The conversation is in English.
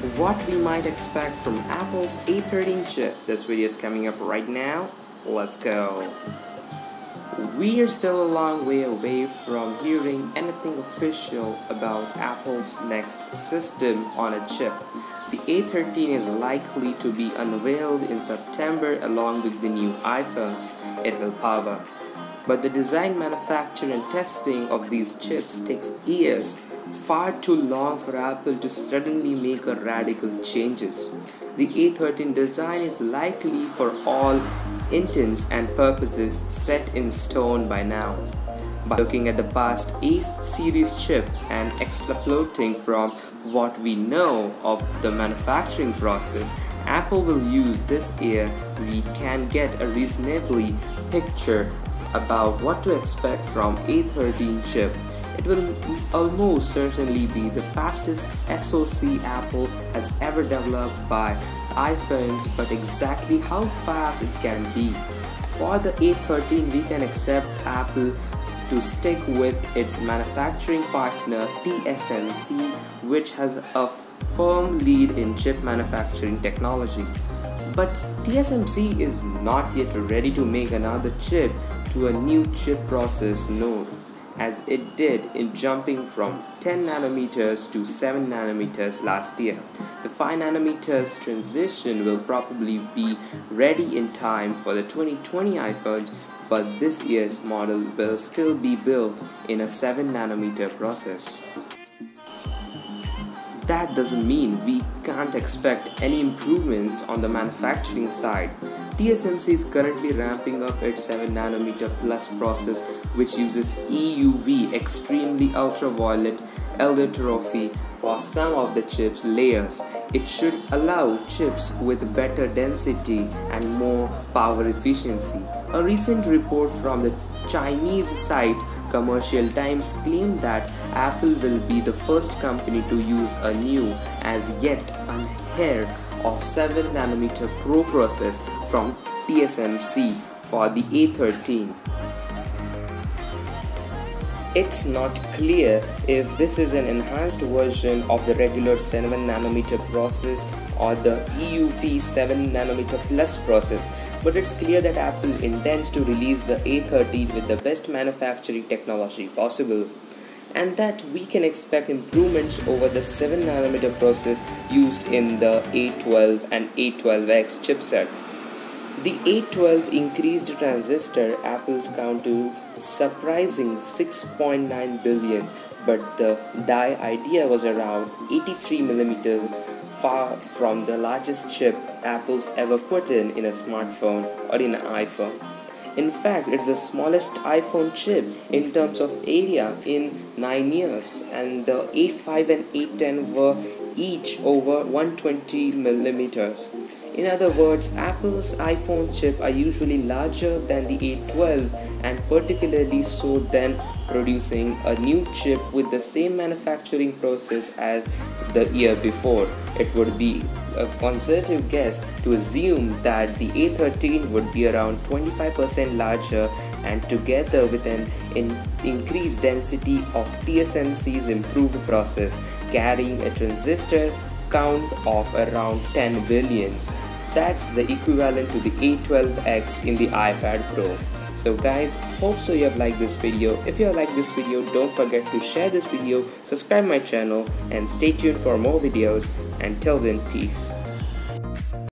what we might expect from Apple's A13 chip. This video is coming up right now. Let's go. We are still a long way away from hearing anything official about Apple's next system on a chip. The A13 is likely to be unveiled in September along with the new iPhones it will power. But the design, manufacture and testing of these chips takes years far too long for Apple to suddenly make a radical changes. The A13 design is likely for all intents and purposes set in stone by now. By looking at the past A series chip and extrapolating from what we know of the manufacturing process Apple will use this year, we can get a reasonably picture about what to expect from A13 chip it will almost certainly be the fastest SoC Apple has ever developed by iPhones, but exactly how fast it can be. For the A13, we can accept Apple to stick with its manufacturing partner TSMC, which has a firm lead in chip manufacturing technology. But TSMC is not yet ready to make another chip to a new chip process node as it did in jumping from 10 nanometers to 7 nanometers last year. The 5 nanometers transition will probably be ready in time for the 2020 iPhones, but this year's model will still be built in a 7 nanometer process. That doesn't mean we can't expect any improvements on the manufacturing side. TSMC is currently ramping up its 7nm plus process which uses EUV extremely ultraviolet lithography for some of the chip's layers. It should allow chips with better density and more power efficiency. A recent report from the Chinese site Commercial Times claimed that Apple will be the first company to use a new, as yet unheard of 7 nanometer Pro process from TSMC for the A13. It's not clear if this is an enhanced version of the regular 7nm process or the EUV 7nm plus process, but it's clear that Apple intends to release the A13 with the best manufacturing technology possible and that we can expect improvements over the 7nm process used in the A12 and A12X chipset. The A12 increased transistor Apple's count to surprising 6.9 billion, but the die area was around 83 millimeters, far from the largest chip Apple's ever put in in a smartphone or in an iPhone. In fact, it's the smallest iPhone chip in terms of area in 9 years, and the A5 and A10 were each over 120 millimeters. In other words, Apple's iPhone chip are usually larger than the A12 and particularly so than producing a new chip with the same manufacturing process as the year before. It would be a conservative guess to assume that the A13 would be around 25% larger and together with an in increased density of TSMC's improved process carrying a transistor count of around 10 billions that's the equivalent to the A12X in the iPad Pro. So guys, hope so you have liked this video. If you have liked this video, don't forget to share this video, subscribe my channel and stay tuned for more videos. Until then, peace.